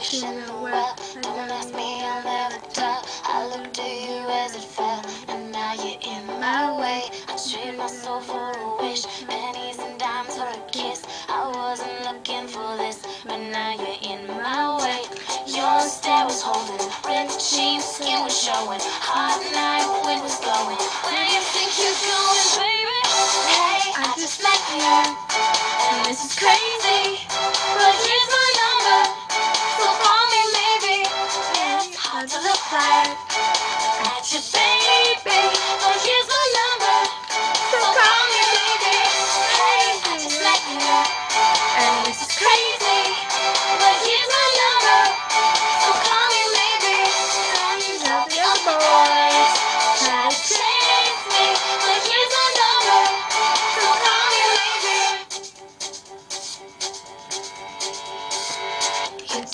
wishing you well. Don't ask me, I'll never tell. I looked to you as it fell, and now you're in my way. I trade my soul for a wish, pennies and dimes for a kiss. I wasn't looking for this, but now you're in my way. Your stare was holding, red jeans, skin was showing. Hot night, wind was blowing. Where you think you're going, baby? Hey, I just met you,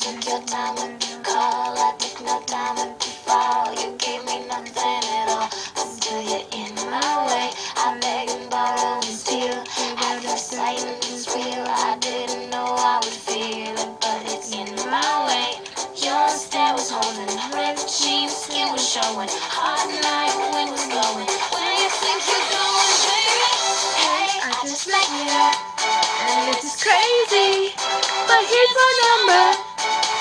took your time with the call, I took no time with the fall. You gave me nothing at all, but still you're in my way. I beg and borrow and steal, I trust Satan is real. I didn't know I would feel it, but it's in my way. Your stare was holding, red jeans, skin was showing. Hot night, wind was blowing. Where you think you're going, baby? Hey, I just met you, and this is crazy. But here's my number,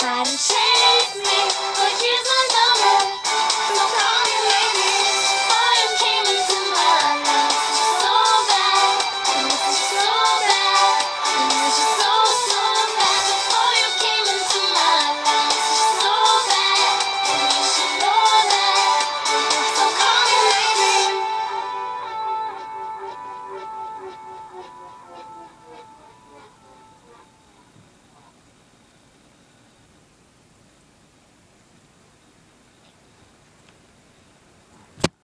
try to change.